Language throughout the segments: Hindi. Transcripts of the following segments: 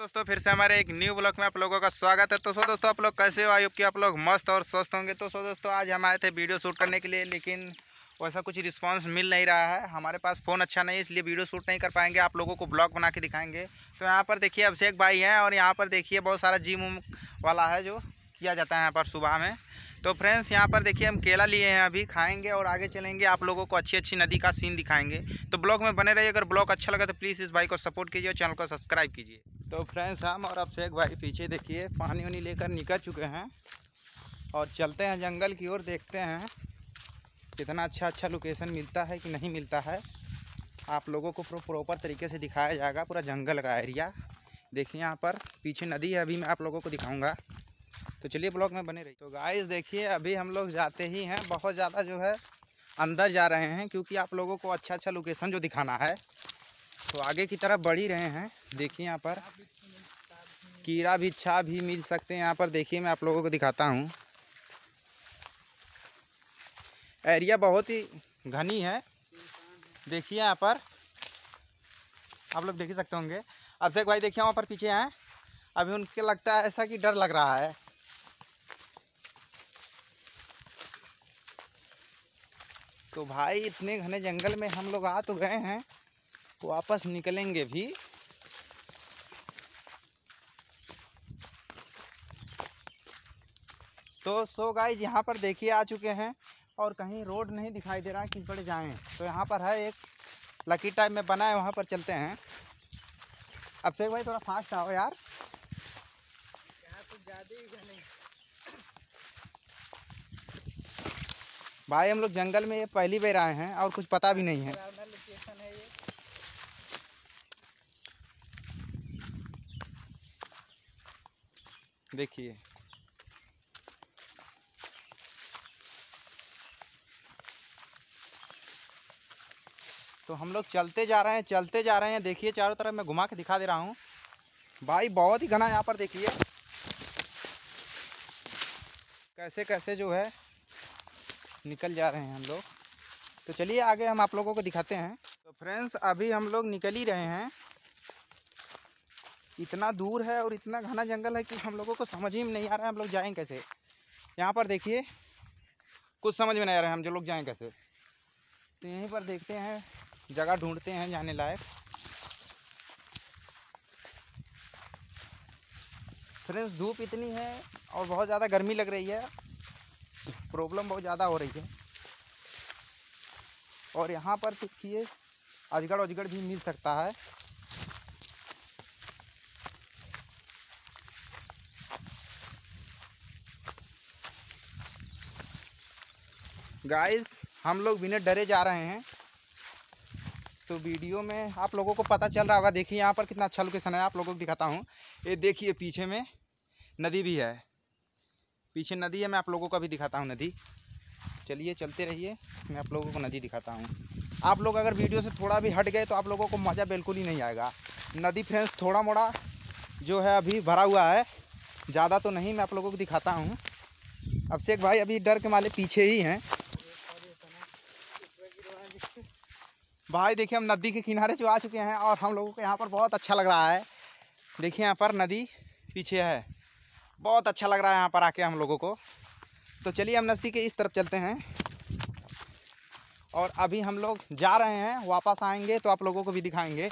दोस्तों, फिर से हमारे एक न्यू ब्लॉग में आप लोगों का स्वागत है। तो सो दोस्तों, आप लोग कैसे हो? आयुब कि आप लोग मस्त और स्वस्थ होंगे। तो सो दोस्तों, आज हम आए थे वीडियो शूट करने के लिए, लेकिन वैसा कुछ रिस्पांस मिल नहीं रहा है। हमारे पास फ़ोन अच्छा नहीं है, इसलिए वीडियो शूट नहीं कर पाएँगे। आप लोगों को ब्लॉग बना के दिखाएँगे। तो यहाँ पर देखिए, अभिषेक भाई हैं और यहाँ पर देखिए, बहुत सारा जिम उम वाला है जो किया जाता है यहाँ पर सुबह में। तो फ्रेंड्स यहाँ पर देखिए, हम केला लिए हैं अभी, खाएँगे और आगे चलेंगे। आप लोगों को अच्छी अच्छी नदी का सीन दिखाएँगे। तो ब्लॉग में बने रहिए। अगर ब्लॉग अच्छा लगा तो प्लीज़ इस भाई को सपोर्ट कीजिए और चैनल को सब्सक्राइब कीजिए। तो फ्रेंड्स हम और अब शेख भाई पीछे देखिए, पानी वानी लेकर निकल चुके हैं और चलते हैं जंगल की ओर, देखते हैं कितना अच्छा अच्छा लोकेशन मिलता है कि नहीं मिलता है। आप लोगों को पूरा प्रॉपर तरीके से दिखाया जाएगा पूरा जंगल का एरिया देखिए यहाँ पर, पीछे नदी है, अभी मैं आप लोगों को दिखाऊँगा। तो चलिए ब्लॉग में बने रही तो गाइस देखिए, अभी हम लोग जाते ही हैं, बहुत ज़्यादा जो है, अंदर जा रहे हैं, क्योंकि आप लोगों को अच्छा अच्छा लोकेशन जो दिखाना है। तो आगे की तरफ़ बढ़ ही रहे हैं। देखिए यहाँ पर। कीड़ा भी, छा भी मिल सकते हैं यहाँ पर। देखिए मैं आप लोगों को दिखाता हूँ। एरिया बहुत ही घनी है। देखिए यहाँ पर। आप लोग देख ही सकते होंगे। अभिषेक भाई देखिए वहाँ पर पीछे हैं। अभी उनके लगता है ऐसा कि डर लग रहा है। तो भाई इतने घने जंगल में हम लोग आ तो गए हैं। वापस निकलेंगे भी। तो सो गाइज़ यहाँ पर देखिए आ चुके हैं और कहीं रोड नहीं दिखाई दे रहा कि बड़े जाएँ। तो यहाँ पर है एक लकी टाइप में बना है वहाँ पर चलते हैं। अब से भाई थोड़ा फास्ट आओ यार। भाई हम लोग जंगल में ये पहली बार आए हैं और कुछ पता भी नहीं है। देखिए। तो हम लोग चलते जा रहे हैं, चलते जा रहे हैं। देखिए, चारों तरफ़ मैं घुमा के दिखा दे रहा हूँ। भाई, बहुत ही घना यहाँ पर देखिए। कैसे कैसे जो है, निकल जा रहे हैं हम लोग। तो चलिए आगे हम आप लोगों को दिखाते हैं। तो फ्रेंड्स, अभी हम लोग निकल ही रहे हैं। इतना दूर है और इतना घना जंगल है कि हम लोगों को समझ ही में नहीं आ रहा है हम लोग जाएँ कैसे। यहाँ पर देखिए, कुछ समझ में नहीं आ रहा है हम जो लोग जाएँ कैसे। तो यहीं पर देखते हैं, जगह ढूंढते हैं जाने लायक। फ्रेंड्स धूप इतनी है और बहुत ज़्यादा गर्मी लग रही है, प्रॉब्लम बहुत ज़्यादा हो रही है। और यहाँ पर देखिए अजगड़ अजगड़ भी मिल सकता है। गाइस हम लोग बिना डरे जा रहे हैं। तो वीडियो में आप लोगों को पता चल रहा होगा, देखिए यहाँ पर कितना अच्छा लोकेशन है, आप लोगों को दिखाता हूँ। ये देखिए, पीछे में नदी भी है। पीछे नदी है, मैं आप लोगों को भी दिखाता हूँ नदी। चलिए, चलते रहिए, मैं आप लोगों को नदी दिखाता हूँ। आप लोग अगर वीडियो से थोड़ा भी हट गए तो आप लोगों को मज़ा बिल्कुल ही नहीं आएगा। नदी फ्रेंड्स थोड़ा मोड़ा जो है अभी भरा हुआ है। ज़्यादा तो नहीं, मैं आप लोगों को दिखाता हूँ। अभिषेक भाई अभी डर के माले पीछे ही हैं। भाई देखिए हम नदी के किनारे जो आ चुके हैं और हम लोगों को यहाँ पर बहुत अच्छा लग रहा है। देखिए यहाँ पर नदी पीछे है। बहुत अच्छा लग रहा है यहाँ पर आके हम लोगों को। तो चलिए हम नज़दीक के इस तरफ़ चलते हैं। और अभी हम लोग जा रहे हैं, वापस आएँगे तो आप लोगों को भी दिखाएँगे।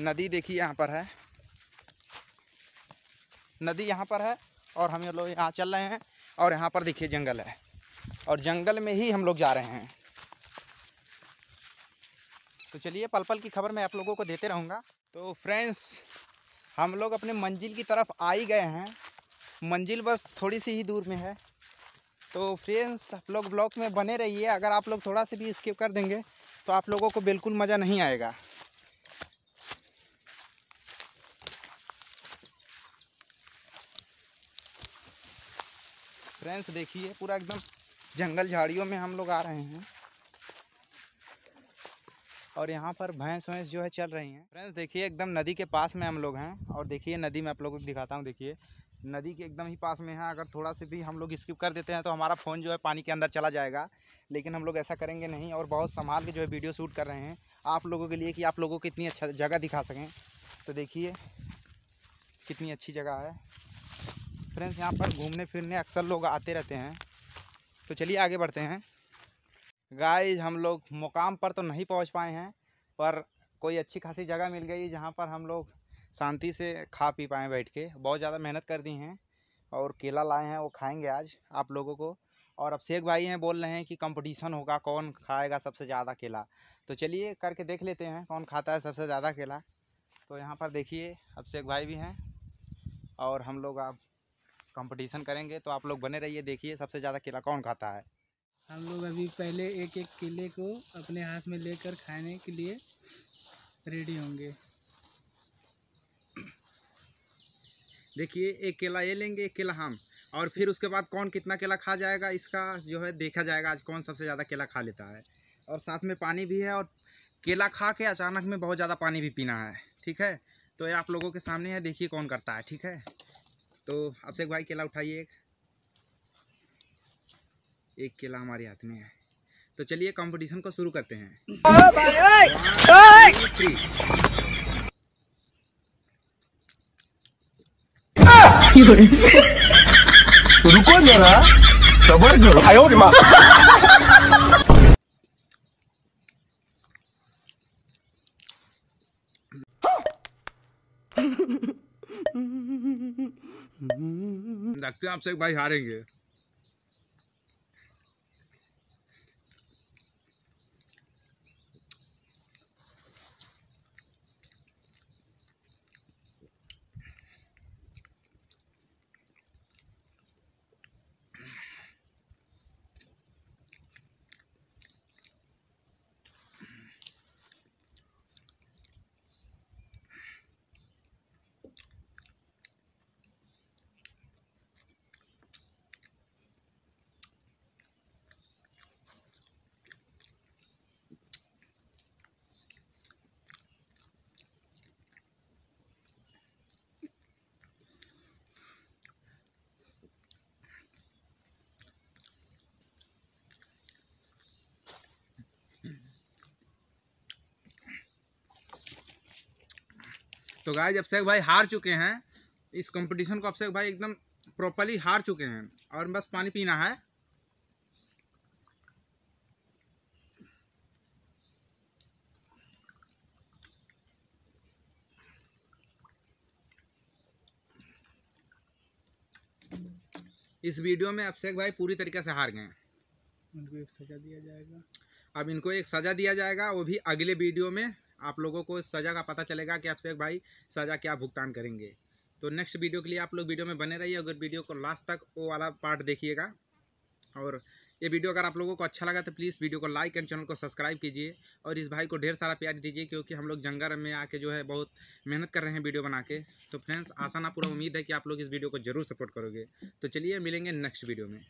नदी देखिए यहाँ पर है। नदी यहाँ पर है और हम लोग यहाँ चल रहे हैं और यहाँ पर देखिए जंगल है। और जंगल में ही हम लोग जा रहे हैं। तो चलिए पल पल की खबर मैं आप लोगों को देते रहूँगा। तो फ्रेंड्स हम लोग अपने मंजिल की तरफ़ आ ही गए हैं। मंजिल बस थोड़ी सी ही दूर में है। तो फ्रेंड्स आप लोग ब्लॉग में बने रहिए। अगर आप लोग थोड़ा सा भी स्किप कर देंगे तो आप लोगों को बिल्कुल मज़ा नहीं आएगा। फ्रेंड्स देखिए, पूरा एकदम जंगल झाड़ियों में हम लोग आ रहे हैं। और यहाँ पर भैंस वैंस जो है चल रही हैं। फ्रेंड्स, देखिए, एकदम नदी के पास में हम लोग हैं और देखिए, नदी में आप लोगों को दिखाता हूँ, देखिए। नदी के एकदम ही पास में है, अगर थोड़ा से भी हम लोग स्किप कर देते हैं तो हमारा फ़ोन जो है पानी के अंदर चला जाएगा। लेकिन हम लोग ऐसा करेंगे नहीं और बहुत संभाल के जो है वीडियो शूट कर रहे हैं। आप लोगों के लिए कि आप लोगों को इतनी अच्छा जगह दिखा सकें। तो देखिए, कितनी अच्छी जगह है। फ्रेंड्स, यहाँ पर घूमने फिरने अक्सर लोग आते रहते हैं। तो चलिए, आगे बढ़ते हैं। गाइस हम लोग मुकाम पर तो नहीं पहुँच पाए हैं, पर कोई अच्छी खासी जगह मिल गई जहाँ पर हम लोग शांति से खा पी पाएँ बैठ के। बहुत ज़्यादा मेहनत कर दी हैं और केला लाए हैं, वो खाएँगे आज आप लोगों को। और अब शेख भाई हैं, बोल रहे हैं कि कंपटीशन होगा, कौन खाएगा सबसे ज़्यादा केला। तो चलिए करके देख लेते हैं कौन खाता है सबसे ज़्यादा केला। तो यहाँ पर देखिए, अब शेख भाई भी हैं और हम लोग आप कंपटीशन करेंगे। तो आप लोग बने रहिए, देखिए सबसे ज़्यादा केला कौन खाता है। हम लोग अभी पहले एक एक केले को अपने हाथ में लेकर खाने के लिए रेडी होंगे। देखिए, एक केला ये लेंगे, एक केला हम। और फिर उसके बाद कौन कितना केला खा जाएगा, इसका जो है देखा जाएगा आज कौन सबसे ज़्यादा केला खा लेता है। और साथ में पानी भी है और केला खा के अचानक में बहुत ज़्यादा पानी भी पीना है, ठीक है? तो ये आप लोगों के सामने है, देखिए कौन करता है, ठीक है? तो अभिषेक भाई केला उठाइए एक। एक केला हमारे हाथ में है। तो चलिए कंपटीशन को शुरू करते हैं। रुको जरा सबर करो। लगते हैं अभिषेक भाई हारेंगे। तो गाइज़ अभिषेक भाई हार चुके हैं। इस कंपटीशन को अभिषेक भाई एकदम प्रॉपरली हार चुके हैं। और बस पानी पीना है। इस वीडियो में अभिषेक भाई पूरी तरीके से हार गए उनको एक सजा दिया जाएगा। अब इनको एक सज़ा दिया जाएगा वो भी अगले वीडियो में। आप लोगों को सज़ा का पता चलेगा कि अभिषेक भाई सज़ा क्या भुगतान करेंगे। तो नेक्स्ट वीडियो के लिए आप लोग वीडियो में बने रहिए, अगर वीडियो को लास्ट तक वो वाला पार्ट देखिएगा। और ये वीडियो अगर आप लोगों को अच्छा लगा तो प्लीज़ वीडियो को लाइक एंड चैनल को सब्सक्राइब कीजिए और इस भाई को ढेर सारा प्यार दीजिए क्योंकि हम लोग जंगल में आके जो है बहुत मेहनत कर रहे हैं वीडियो बना के। तो फ्रेंड्स आशा ना पूरा उम्मीद है कि आप लोग इस वीडियो को ज़रूर सपोर्ट करोगे। तो चलिए मिलेंगे नेक्स्ट वीडियो में।